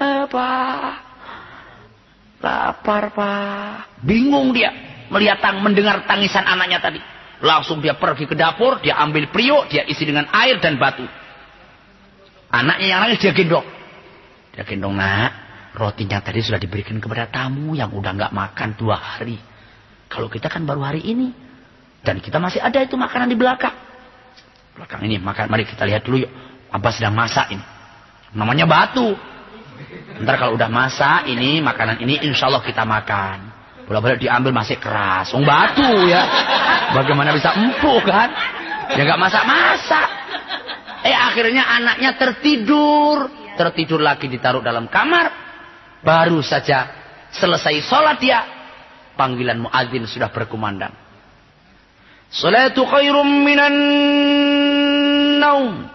Eh, Pak. Lapar, Pak. Bingung dia. Melihat tang, mendengar tangisan anaknya tadi. Langsung dia pergi ke dapur, dia ambil priuk, dia isi dengan air dan batu. Anaknya yang nangis dia gendong. Dia gendong, nak. Rotinya tadi sudah diberikan kepada tamu yang udah nggak makan dua hari. Kalau kita kan baru hari ini. Dan kita masih ada itu makanan di belakang. Belakang ini, makan. Mari kita lihat dulu yuk. Abah sedang masak ini. Namanya batu. Ntar kalau udah masak ini, makanan ini insya Allah kita makan. Boleh-boleh diambil masih keras. Wong batu ya. Bagaimana bisa empuk kan? Ya nggak masak-masak. Eh akhirnya anaknya tertidur. Tertidur lagi ditaruh dalam kamar. Baru saja selesai sholat dia. Panggilan muadzin sudah berkumandang. Salatu khairum minan naum.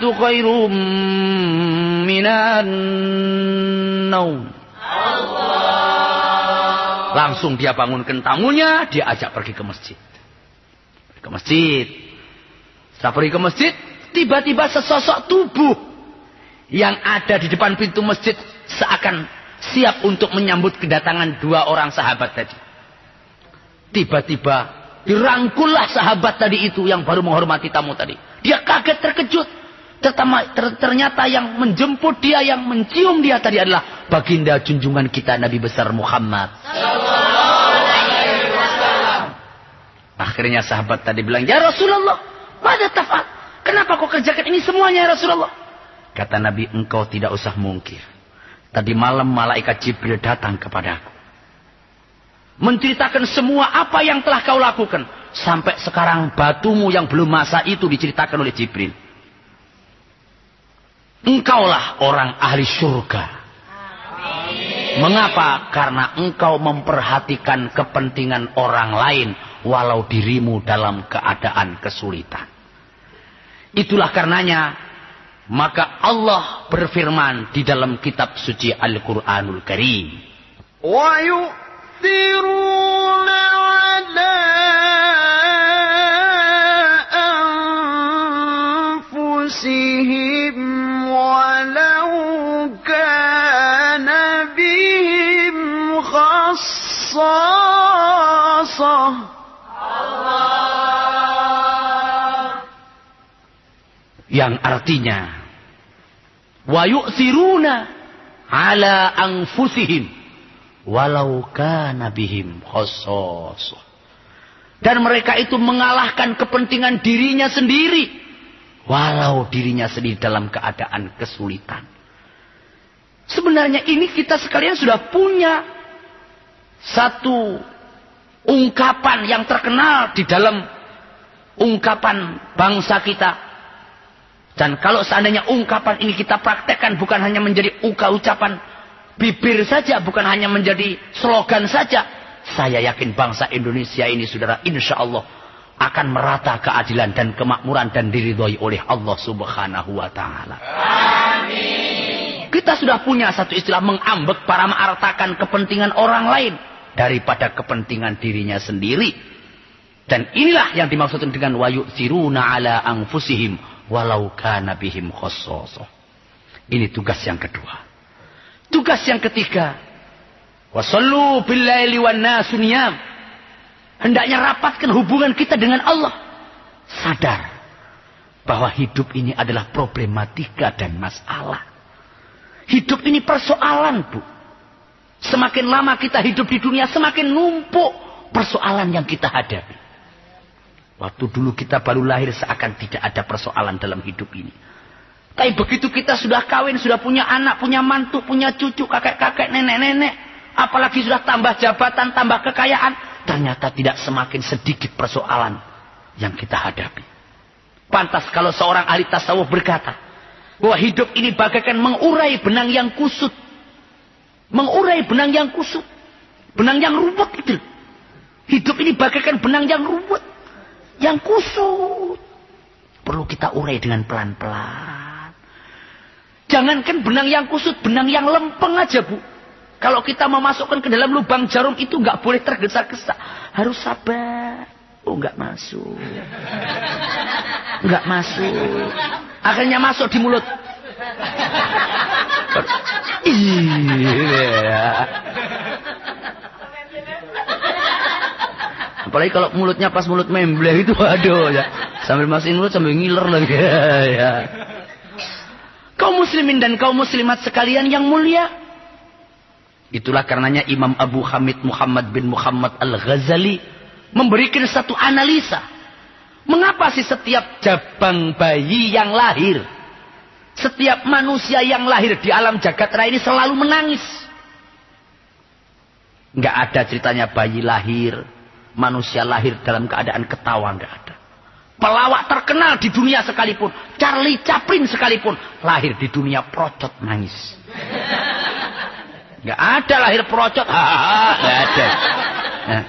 Khairum minan naum. Langsung dia bangunkan tamunya, dia ajak pergi ke masjid. Ke masjid. Setelah pergi ke masjid, tiba-tiba sesosok tubuh yang ada di depan pintu masjid seakan siap untuk menyambut kedatangan dua orang sahabat tadi. Tiba-tiba dirangkullah sahabat tadi itu yang baru menghormati tamu tadi. Dia kaget terkejut. Ternyata yang menjemput dia, yang mencium dia tadi adalah baginda junjungan kita Nabi besar Muhammad. Akhirnya sahabat tadi bilang, Ya Rasulullah, pada tafat. Kenapa kau kerjakan ini semuanya ya Rasulullah? Kata Nabi, engkau tidak usah mungkir. Tadi malam malaikat Jibril datang kepadaku. Menceritakan semua apa yang telah kau lakukan. Sampai sekarang batumu yang belum masa itu diceritakan oleh Jibril. Engkaulah orang ahli surga. Mengapa? Karena engkau memperhatikan kepentingan orang lain walau dirimu dalam keadaan kesulitan. Itulah karenanya maka Allah berfirman di dalam kitab suci Al-Qur'anul Karim. Wa 'ala Yang artinya wa yu'thiruna ala anfusihim walau kana bihim. Dan mereka itu mengalahkan kepentingan dirinya sendiri walau dirinya sendiri dalam keadaan kesulitan. Sebenarnya ini kita sekalian sudah punya satu ungkapan yang terkenal di dalam ungkapan bangsa kita. Dan kalau seandainya ungkapan ini kita praktekkan bukan hanya menjadi uka ucapan bibir saja, bukan hanya menjadi slogan saja. Saya yakin bangsa Indonesia ini saudara insya Allah akan merata keadilan dan kemakmuran dan diridhoi oleh Allah subhanahu wa ta'ala. Kita sudah punya satu istilah mengambek para mengartakan kepentingan orang lain daripada kepentingan dirinya sendiri. Dan inilah yang dimaksudkan dengan wayu siruna ala anfusihim walau kana bihim khassasoh. Ini tugas yang kedua. Tugas yang ketiga. Wasallu billaili wan nasu niyam. Hendaknya rapatkan hubungan kita dengan Allah. Sadar bahwa hidup ini adalah problematika dan masalah. Hidup ini persoalan, Bu. Semakin lama kita hidup di dunia, semakin numpuk persoalan yang kita hadapi. Waktu dulu kita baru lahir seakan tidak ada persoalan dalam hidup ini. Tapi begitu kita sudah kawin, sudah punya anak, punya mantu, punya cucu, kakek-kakek, nenek-nenek. Apalagi sudah tambah jabatan, tambah kekayaan. Ternyata tidak semakin sedikit persoalan yang kita hadapi. Pantas kalau seorang ahli tasawuf berkata, bahwa hidup ini bagaikan mengurai benang yang kusut. Mengurai benang yang kusut. Benang yang ruwet itu. Hidup ini bagaikan benang yang ruwet. Yang kusut. Perlu kita urai dengan pelan-pelan. Jangankan benang yang kusut, benang yang lempeng aja bu. Kalau kita memasukkan ke dalam lubang jarum itu nggak boleh tergesa-gesa. Harus sabar. Oh nggak masuk. Nggak masuk. Akhirnya masuk di mulut. Iya. Apalagi kalau mulutnya pas mulut membleh itu aduh ya. Sambil masukin mulut sambil ngiler lagi ya. Kaum muslimin dan kaum muslimat sekalian yang mulia. Itulah karenanya Imam Abu Hamid Muhammad bin Muhammad Al-Ghazali memberikan satu analisa. Mengapa sih setiap jabang bayi yang lahir, setiap manusia yang lahir di alam jagat raya ini selalu menangis? Nggak ada ceritanya bayi lahir, manusia lahir dalam keadaan ketawa nggak ada. Pelawak terkenal di dunia sekalipun, Charlie Chaplin sekalipun, lahir di dunia procot nangis. Nggak ada lahir procot, hahaha, nggak ada. Nah.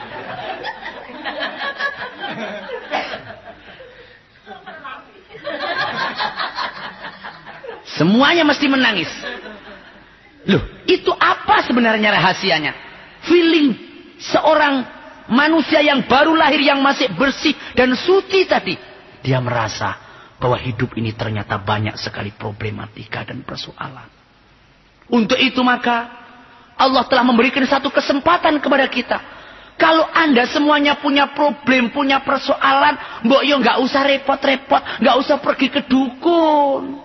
Semuanya mesti menangis. Loh, itu apa sebenarnya rahasianya? Feeling seorang manusia yang baru lahir yang masih bersih dan suci tadi. Dia merasa bahwa hidup ini ternyata banyak sekali problematika dan persoalan. Untuk itu maka Allah telah memberikan satu kesempatan kepada kita. Kalau anda semuanya punya problem, punya persoalan, mbok yo nggak usah repot-repot, nggak usah pergi ke dukun.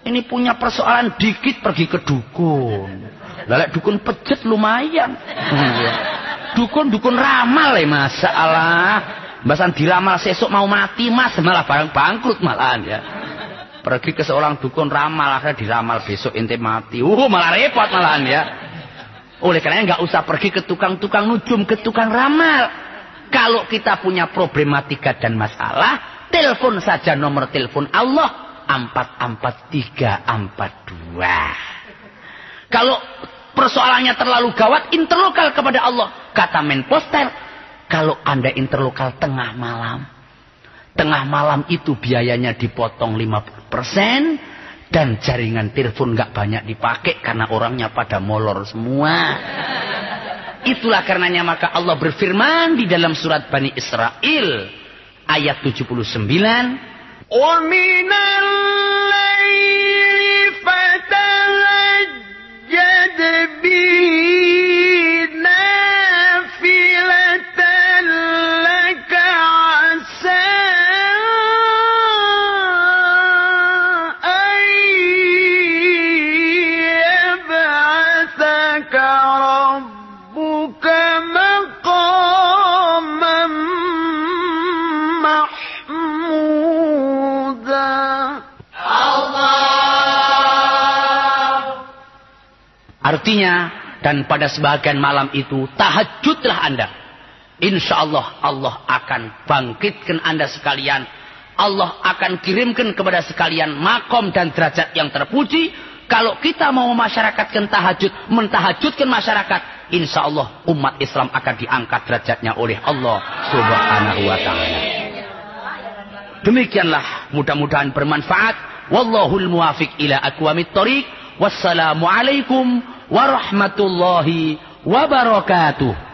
Ini punya persoalan dikit pergi ke dukun. Lalek dukun pejet lumayan. Iya. dukun dukun ramal ya masalah. Bahasan diramal sesok mau mati mas malah barang bangkrut malahan ya. Pergi ke seorang dukun ramal akhirnya diramal besok ente mati. Uh malah repot malahan ya. Oleh karena nggak usah pergi ke tukang-tukang nujum, ke tukang ramal. Kalau kita punya problematika dan masalah, telepon saja nomor telepon Allah empat empat tiga empat dua. Kalau persoalannya terlalu gawat, interlokal kepada Allah. Kata Menposter, kalau Anda interlokal tengah malam, tengah malam itu biayanya dipotong 50% dan jaringan telepon nggak banyak dipakai karena orangnya pada molor semua. Itulah karenanya maka Allah berfirman di dalam surat Bani Israel ayat 79 ومن الليل They be. Artinya, dan pada sebagian malam itu, tahajudlah Anda. Insya Allah, Allah akan bangkitkan Anda sekalian. Allah akan kirimkan kepada sekalian makom dan derajat yang terpuji. Kalau kita mau masyarakatkan tahajud, mentahajudkan masyarakat, insya Allah umat Islam akan diangkat derajatnya oleh Allah subhanahu wa ta'ala. Demikianlah mudah-mudahan bermanfaat. Wallahul muwafiq ila aqwamit thoriq. Wassalamualaikum warahmatullahi wabarakatuh.